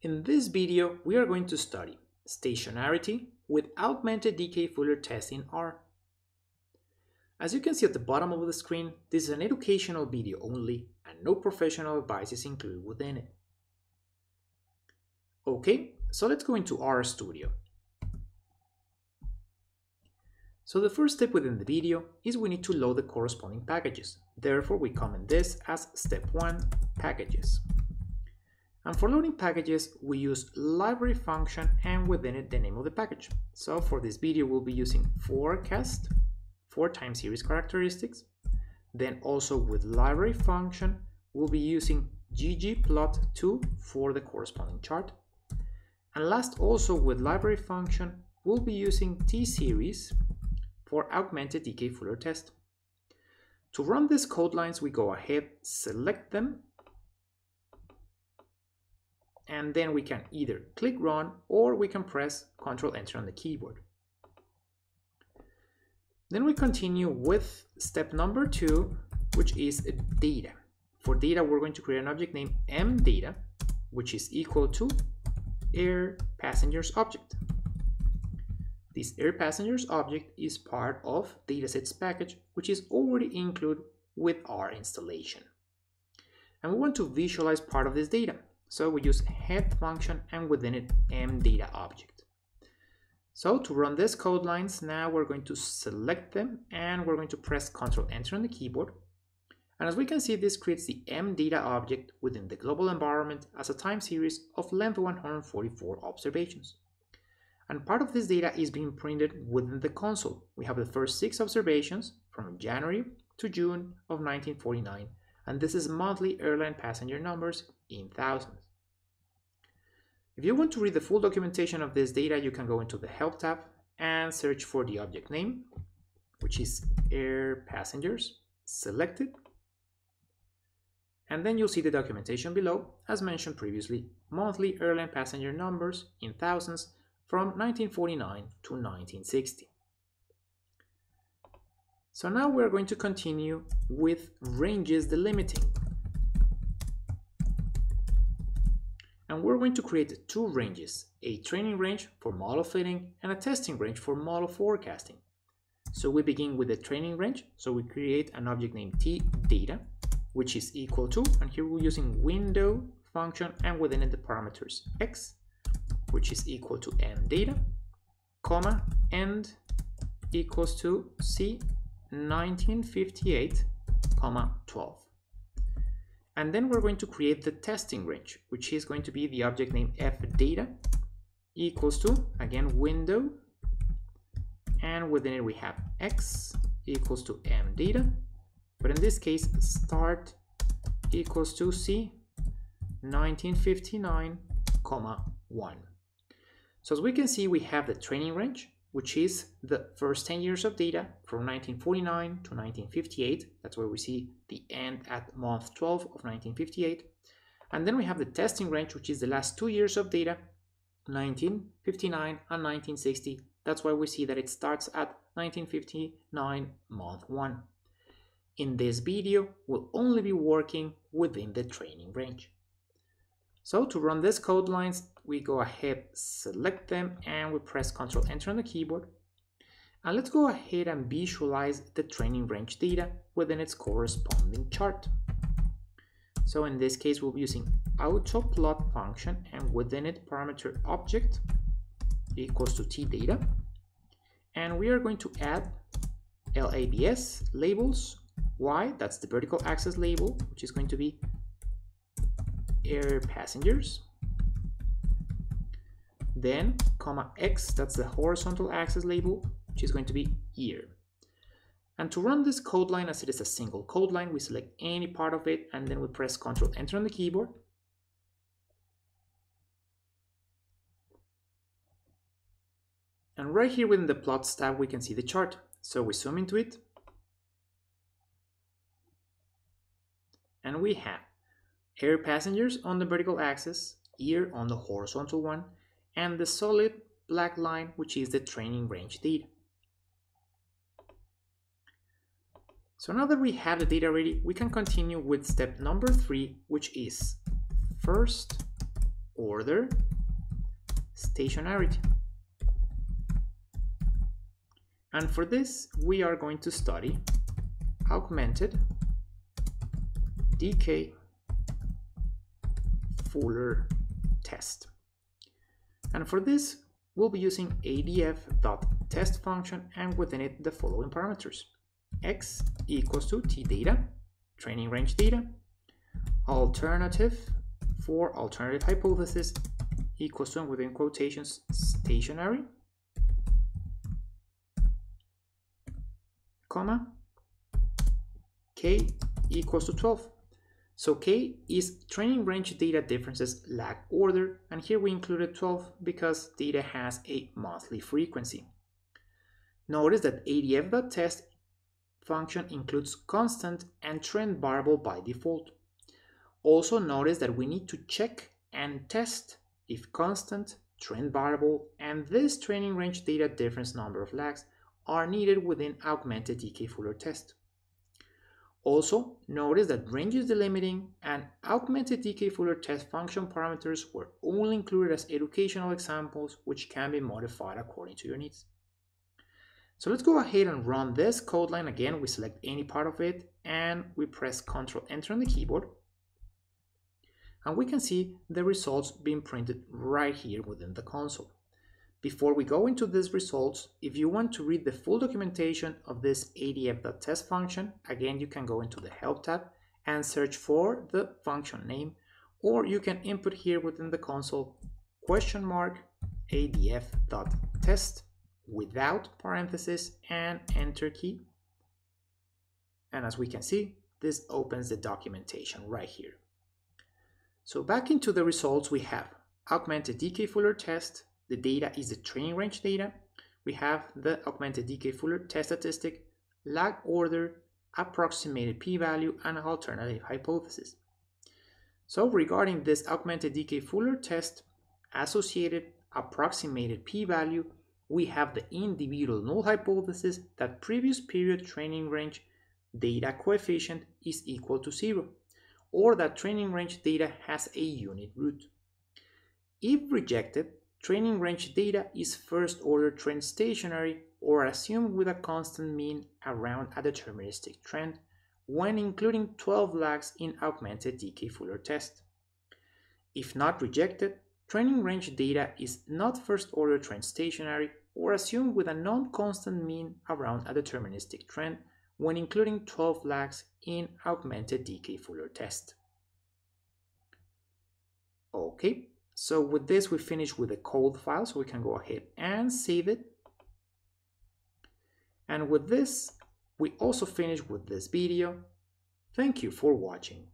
In this video, we are going to study stationarity with augmented Dickey-Fuller test in R. As you can see at the bottom of the screen, this is an educational video only and no professional advice is included within it. Okay, so let's go into RStudio. So the first step within the video is we need to load the corresponding packages. Therefore, we comment this as step 1, packages. And for loading packages, we use library function and within it the name of the package. So for this video, we'll be using forecast for time series characteristics. Then also with library function, we'll be using ggplot2 for the corresponding chart. And last also with library function, we'll be using tseries for augmented Dickey-Fuller test. To run these code lines, we go ahead, select them, and then we can either click run or we can press Ctrl Enter on the keyboard. Then we continue with step number two, which is data. For data, we're going to create an object named mdata, which is equal to air passengers object. This air passengers object is part of datasets package, which is already included with our installation. And we want to visualize part of this data. So we use head function and within it mdata object. So to run these code lines, now we're going to select them and we're going to press Ctrl Enter on the keyboard. And as we can see, this creates the mdata object within the global environment as a time series of length 144 observations and part of this data is being printed within the console. We have the first six observations from January to June of 1949, and this is monthly airline passenger numbers in thousands. If you want to read the full documentation of this data, you can go into the Help tab and search for the object name, which is air passengers, select it, and then you'll see the documentation below, as mentioned previously, monthly airline passenger numbers in thousands from 1949 to 1960. So now we're going to continue with ranges delimiting. And we're going to create two ranges, a training range for model fitting and a testing range for model forecasting. So we begin with the training range. So we create an object named t data, which is equal to, and here we're using window function and within it the parameters x which is equal to m data, comma, and equals to c 1958, comma 12. And then we're going to create the testing range, which is going to be the object name f data equals to, again, window, and within it we have x equals to m data, but in this case, start equals to c 1959, comma 1. So as we can see, we have the training range, which is the first 10 years of data from 1949 to 1958. That's where we see the end at month 12 of 1958. And then we have the testing range, which is the last two years of data, 1959 and 1960. That's why we see that it starts at 1959 month 1. In this video, we'll only be working within the training range. So to run these code lines, we go ahead, select them, and we press Ctrl Enter on the keyboard. And let's go ahead and visualize the training range data within its corresponding chart. So in this case, we'll be using autoplot function and within it parameter object equals to t data. And we are going to add labs labels y, that's the vertical axis label, which is going to be air passengers. Then comma x that's the horizontal axis label which is going to be year and to run this code line as it is a single code line we select any part of it and then we press ctrl enter on the keyboard. And right here within the plots tab we can see the chart. So we zoom into it. And we have air passengers on the vertical axis, year on the horizontal one, and the solid black line, which is the training range data. So now that we have the data ready, we can continue with step number three, which is first order stationarity. And for this, we are going to study augmented Dickey Fuller test. And for this, we'll be using adf.test function and within it the following parameters. x equals to t data, training range data, alternative for alternative hypothesis equals to, within quotations, stationary, comma, k equals to 12. So k is training range data differences lag order, and here we included 12 because data has a monthly frequency. Notice that adf.test function includes constant and trend variable by default. Also notice that we need to check and test if constant, trend variable, and this training range data difference number of lags are needed within augmented Dickey-Fuller test. Also, notice that ranges delimiting and augmented Dickey-Fuller test function parameters were only included as educational examples which can be modified according to your needs. So let's go ahead and run this code line again. We select any part of it and we press Ctrl Enter on the keyboard and we can see the results being printed right here within the console. Before we go into these results, if you want to read the full documentation of this adf.test function, again, you can go into the Help tab and search for the function name, or you can input here within the console question mark adf.test without parenthesis and enter key. And as we can see, this opens the documentation right here. So back into the results, we have augmented Dickey-Fuller test. The data is the training range data. We have the augmented Dickey-Fuller test statistic, lag order, approximated p-value, and alternative hypothesis. So regarding this augmented Dickey-Fuller test, associated approximated p-value, we have the individual null hypothesis that previous period training range data coefficient is equal to zero or that training range data has a unit root. If rejected, training range data is first order trend stationary or assumed with a constant mean around a deterministic trend when including 12 lags in augmented Dickey-Fuller test. If not rejected, training range data is not first order trend stationary or assumed with a non-constant mean around a deterministic trend when including 12 lags in augmented Dickey-Fuller test. Okay, so with this we finish with the code file, so we can go ahead and save it. And with this, we also finish with this video. Thank you for watching.